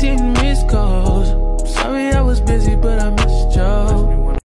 sitting missed call.